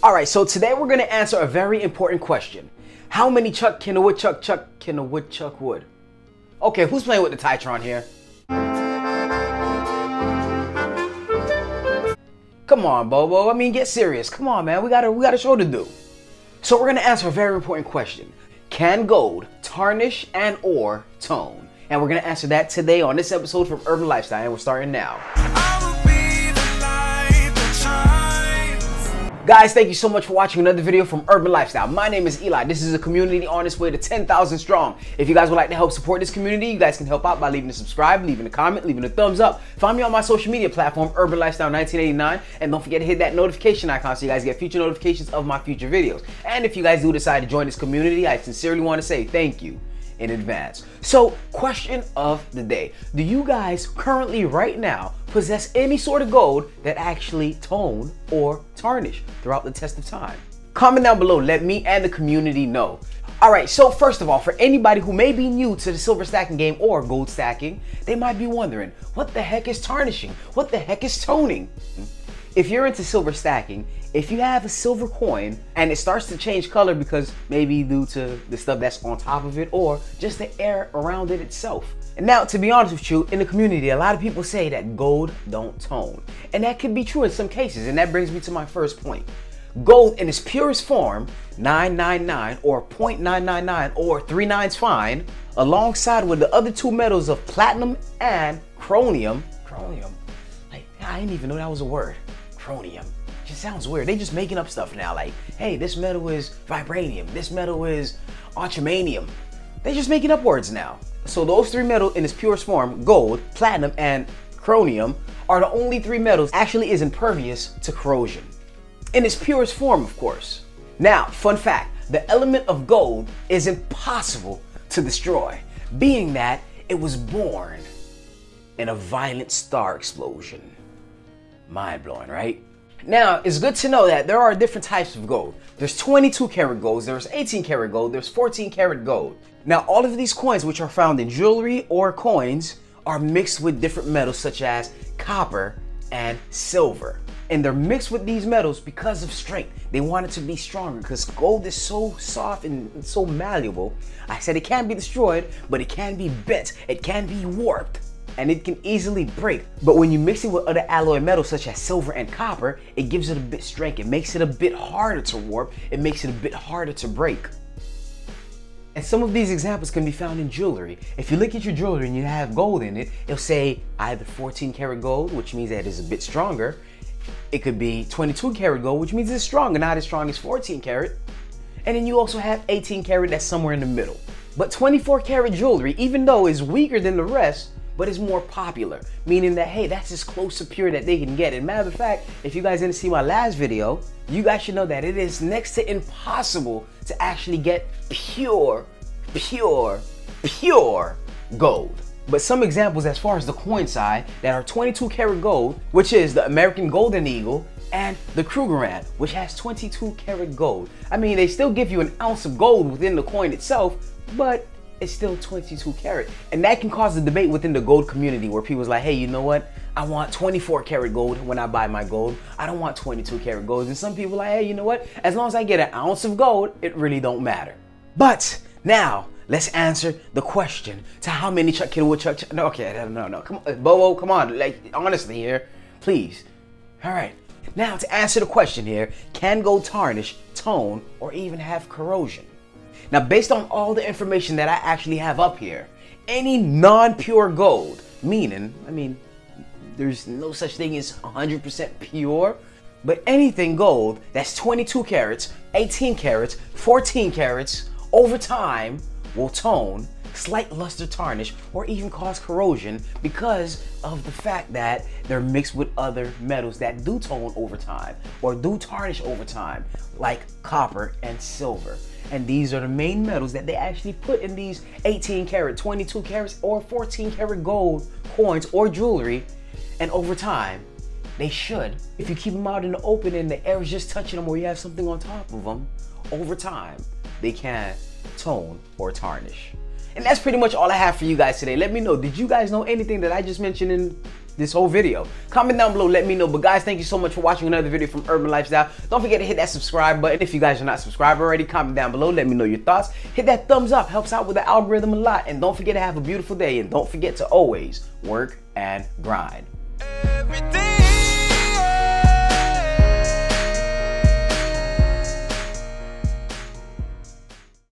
All right, so today we're gonna answer a very important question. How many chuck can a woodchuck chuck can a woodchuck wood? Okay, who's playing with the Titron here? Come on, Bobo. I mean, get serious. Come on, man. We got a we got a show to do. So we're gonna answer a very important question. Can gold tarnish and or tone? And we're gonna answer that today on this episode from Urban Lifestyle, and we're starting now. Guys, thank you so much for watching another video from Urban Lifestyle. My name is Eli. This is a community on its way to 10,000 strong. If you guys would like to help support this community, you guys can help out by leaving a subscribe, leaving a comment, leaving a thumbs up. Find me on my social media platform, Urban Lifestyle 1989, and don't forget to hit that notification icon so you guys get future notifications of my future videos. And if you guys do decide to join this community, I sincerely want to say thank you in advance. So, question of the day. Do you guys currently, right now, possess any sort of gold that actually tone or tarnish throughout the test of time? Comment down below, let me and the community know. All right, so first of all, for anybody who may be new to the silver stacking game or gold stacking, they might be wondering, what the heck is tarnishing? What the heck is toning? Hmm? If you're into silver stacking, if you have a silver coin and it starts to change color because maybe due to the stuff that's on top of it or just the air around it itself. And now, to be honest with you, in the community, a lot of people say that gold don't tone. And that could be true in some cases. And that brings me to my first point. Gold in its purest form, 999 or 0.999 or 3 nines fine, alongside with the other two metals of platinum and chromium. Chromium? I didn't even know that was a word. Chromium just sounds weird. They just making up stuff now. Like, hey, this metal is vibranium. This metal is ultramanium. They just making up words now. So those three metals in its purest form, gold, platinum, and chromium, are the only three metals actually is impervious to corrosion. In its purest form, of course. Now, fun fact, the element of gold is impossible to destroy, being that it was born in a violent star explosion. Mind blowing, right? Now, it's good to know that there are different types of gold. There's 22 karat gold, there's 18 karat gold, there's 14 karat gold. Now, all of these coins, which are found in jewelry or coins, are mixed with different metals such as copper and silver. And they're mixed with these metals because of strength. They want it to be stronger because gold is so soft and so malleable. I said it can be destroyed, but it can be bent, it can be warped and it can easily break. But when you mix it with other alloy metals such as silver and copper, it gives it a bit strength. It makes it a bit harder to warp. It makes it a bit harder to break. And some of these examples can be found in jewelry. If you look at your jewelry and you have gold in it, it'll say either 14 karat gold, which means that it's a bit stronger. It could be 22 karat gold, which means it's stronger, not as strong as 14 karat. And then you also have 18 karat that's somewhere in the middle. But 24 karat jewelry, even though it's weaker than the rest, but it's more popular, meaning that, hey, that's as close to pure that they can get. And matter of fact, if you guys didn't see my last video, you guys should know that it is next to impossible to actually get pure, pure, pure gold. But some examples as far as the coin side that are 22 karat gold, which is the American Golden Eagle and the Krugerrand, which has 22 karat gold. I mean, they still give you an ounce of gold within the coin itself, but it's still 22 karat. And that can cause a debate within the gold community where people's like, hey, you know what? I want 24 karat gold when I buy my gold. I don't want 22 karat gold. And some people like, hey, you know what? As long as I get an ounce of gold, it really don't matter. But now, let's answer the question to how many Chuck Kid Woodchuck. Chuck, no, okay, no, no, no. Come on, Bobo, come on. Like, honestly here, please. All right. Now, to answer the question here, can gold tarnish, tone, or even have corrosion? Now, based on all the information that I actually have up here, any non-pure gold, meaning, I mean, there's no such thing as 100% pure, but anything gold that's 22 carats, 18 carats, 14 carats, over time will tone, slight luster tarnish, or even cause corrosion because of the fact that they're mixed with other metals that do tone over time or do tarnish over time, like copper and silver. And these are the main metals that they actually put in these 18 karat, 22 carats, or 14 karat gold coins or jewelry. And over time, they should. If you keep them out in the open and the air is just touching them or you have something on top of them, over time, they can tone or tarnish. And that's pretty much all I have for you guys today. Let me know, did you guys know anything that I just mentioned in this whole video. Comment down below, let me know. But guys, thank you so much for watching another video from Urban Lifestyle. Don't forget to hit that subscribe button. If you guys are not subscribed already, comment down below, let me know your thoughts. Hit that thumbs up, helps out with the algorithm a lot. And don't forget to have a beautiful day. And don't forget to always work and grind. Everything